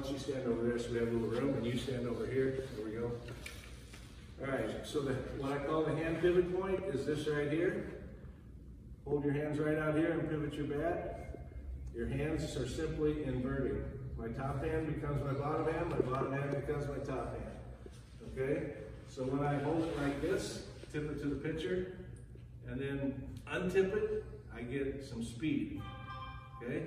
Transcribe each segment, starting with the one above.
don't you stand over there so we have a little room, and you stand over here. There we go. All right, so the, what I call the hand pivot point is this right here. Hold your hands right out here and pivot your bat. Your hands are simply inverting. My top hand becomes my bottom hand, my bottom hand becomes my top hand. Okay? So when I hold it like this, tip it to the pitcher, and then untip it, I get some speed. Okay?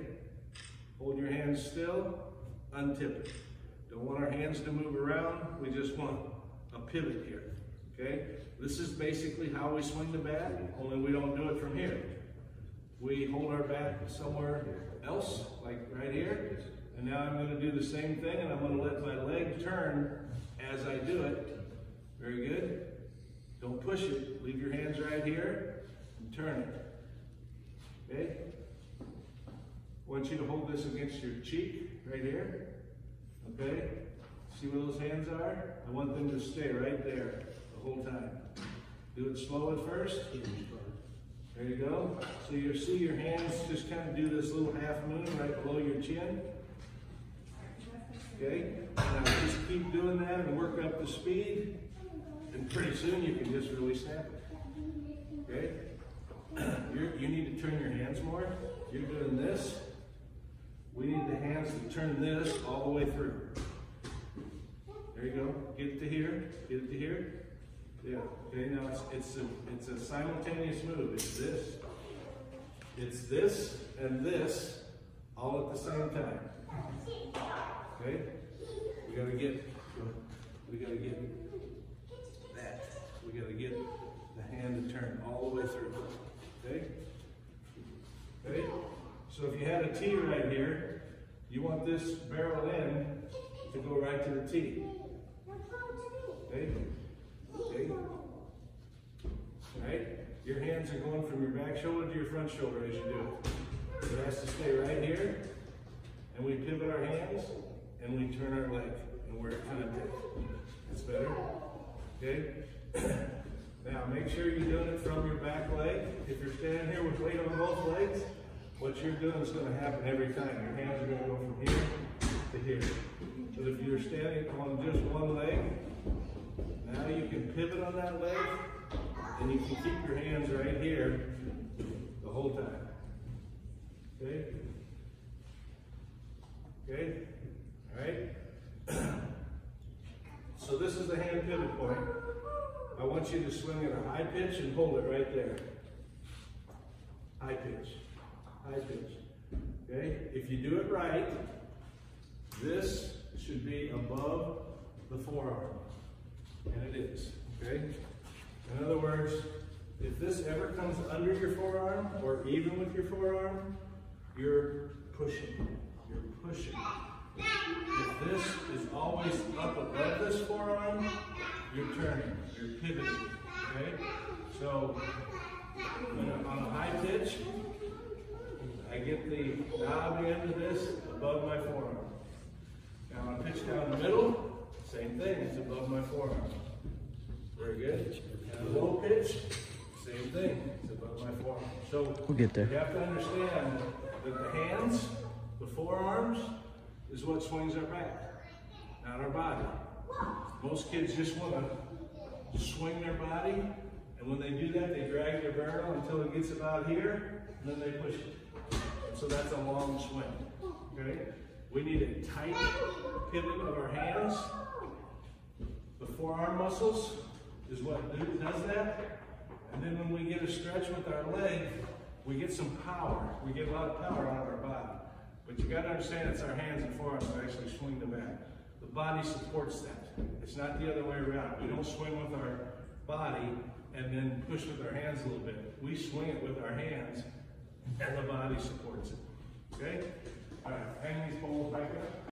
Hold your hands still, untip it. Don't want our hands to move around, we just want a pivot here. Okay? This is basically how we swing the bat, only we don't do it from here. We hold our bat somewhere else, like right here, and now I'm gonna do the same thing, and I'm gonna let my leg turn as I do it. Very good. Don't push it. Leave your hands right here and turn it. Okay? I want you to hold this against your cheek right here. Okay? See where those hands are? I want them to stay right there the whole time. Do it slow at first. There you go. So you see your hands just kind of do this little half moon right below your chin. Okay? Now just keep doing that and work up the speed. And pretty soon you can just really snap it. Okay? You're, you need to turn your hands more. You're doing this. We need the hands to turn this all the way through. There you go. Get it to here. Get it to here. Yeah. Okay. Now it's it's a it's a simultaneous move. It's this. It's this and this all at the same time. Okay. We gotta get we gotta get that. We gotta get the hand to turn all the way through. Okay. Okay. So if you had a T right here, you want this barrel in to go right to the T. Okay? Okay? Alright? Your hands are going from your back shoulder to your front shoulder as you do it. It has to stay right here. And we pivot our hands and we turn our leg and we're at contact. That's better. Okay? now make sure you're doing it from your back leg. If you're standing here with weight on both legs, what you're doing is going to happen every time. Your hands are going to go from here to here. But if you're standing on just one leg, now you can pivot on that leg, and you can keep your hands right here the whole time. Okay? Okay? All right? so this is the hand pivot point. I want you to swing at a high pitch and hold it right there. High pitch high pitch. Okay? If you do it right, this should be above the forearm. And it is. Okay? In other words, if this ever comes under your forearm or even with your forearm, you're pushing. You're pushing. If this is always up above this forearm, you're turning. You're pivoting. Okay? So, on a high pitch, I get the end of this above my forearm. Now I pitch down the middle, same thing, it's above my forearm. Very good. And a low pitch, same thing, it's above my forearm. So we'll get there. You have to understand that the hands, the forearms, is what swings our back, not our body. Most kids just want to swing their body, and when they do that, they drag their barrel until it gets about here, and then they push it. So that's a long swing. Okay? We need a tight pivot of our hands. The forearm muscles is what does that. And then when we get a stretch with our leg, we get some power. We get a lot of power out of our body. But you got to understand it's our hands and forearms that actually swing the bat. The body supports that. It's not the other way around. We don't swing with our body and then push with our hands a little bit. We swing it with our hands and the body supports it. Okay? All right, hang these poles back up.